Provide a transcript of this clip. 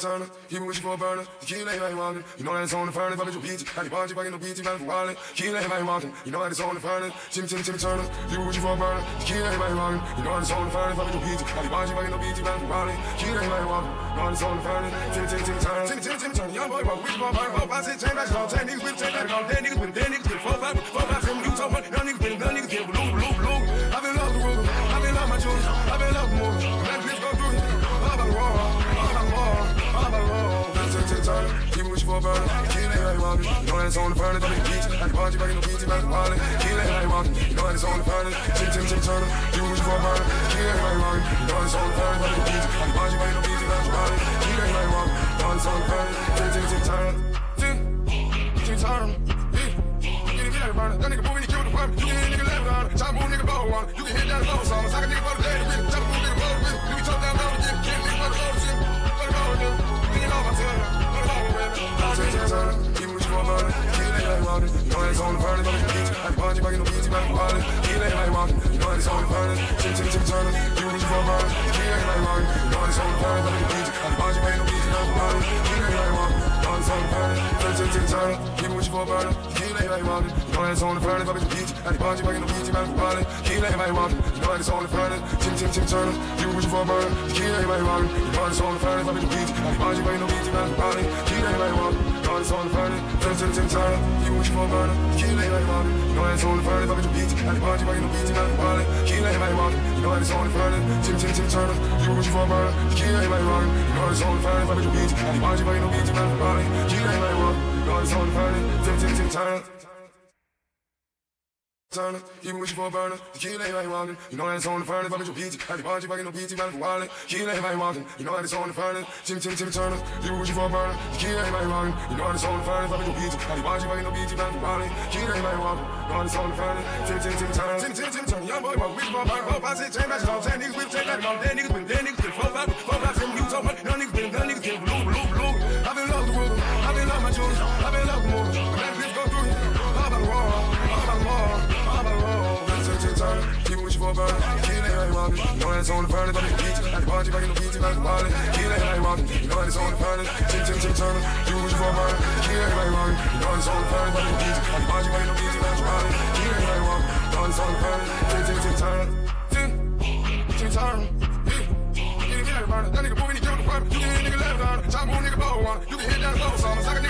Turner, even with you for a burner, the key lay right walking. You know that it's on the furnace, but you beat it. How the party fucking no beat it, man, for walling. Key lay right walking, you know that it's on the furnace. Tim, Tim, Tim Turner, even with you for a burner, the key lay right walking. You know that it's on the furnace, but you beat it. How the party fucking no beat it, man, for walling. Key lay right walking, you know that it's on the furnace. Tim, Tim, Tim Turner, Tim, Tim, Tim Turner, young boy, with you for a burner. Hope I say change, all. Ten niggas with ten, that's all. Ten niggas with ten niggas with four, five, four, even with you know it's on the furnace, I'm in the beach. At the back in the back Wally. Key lay right walking. You know that it's on the furnace. Tim, Tim, Tim Turner, even with you lay right walking. You know it's on the furnace, I'm in the beach. At the back in the back. Key lay right walking. You know it's on the furnace. Tim, Tim, Tim Turner, Tim, Tim Turner. That nigga moving, he kill the pump. You can hit nigga left on it. Chop nigga bow on it. You can hit that low song. Sock a nigga for the day on the furnace. I'm in the beach. Party, back in the beach, back in Wally. Kill it like walking. You it's on the furnace. Chim, turner. Even with you for a burner. Kill it like walking. You it's on the furnace. I'm in the beach. Back in the beach, back in Wally. Kill it like walking. You on the furnace. Chim, turner. Even with you for. Kill it like walking. You it's on the furnace. I'm in the beach. The party, back in the beach, back. Kill it like walking. You it's on the furnace. Even with for a burner. Kill it like walking. You on the furnace. I'm beach. The party, back in the beach, back in Wally. Kill it like walking. You it's the. Chim, chim, chim, turner. Even with you for a burner. Kill it like walking. You know it's the furnace. I'm in the beach. At the party, in the beach, back in Wally. Kill it like walking. You know it's the furnace. Chim, chim, chim, turner. You for a burner. Kill it like walking. You know it's the furnace. I'm in the beach. At the party, in the beach, back in Wally. Kill it like walking. You know it's on the furnace. Chim, chim, chim, turner. Turner, even you for a burner, key lay right walking. You know that it's on the furnace, but your peach. At the party, back in the peach, back for wallet. Lay right walking. You know that it's on the furnace. Tim, Tim, Tim Turner, even you for a burner, key lay right walking. You know that it's on the furnace, but your peach. At the party, back in the peach, back for wallet. Lay right walking. You know that it's on the furnace. Tim, Tim, Tim Turner, Tim, Tim, Tim Turner. Young boy, walk you for a burner. Hope I say change, that's all. Ten niggas with ten, niggas with ten niggas with you for kill it like walking. You know that it's on the furnace, in the beach. At the party, back in the beach, back in Wally. Kill it like walking. You know that it's on the furnace. Tim, Tim, Tim Turner, even with you for a burner, kill it like. You know that it's on the furnace, in the beach. At the party, back in the beach, back in Wally. Kill it like walking. You know that it's on the furnace. Tim, Tim, Tim Turner, Tim, Tim Turner. That nigga moving, he kill the purpose. You can hit nigga left on it. Chop move nigga bow on it. You can hit that low song. Sock a nigga the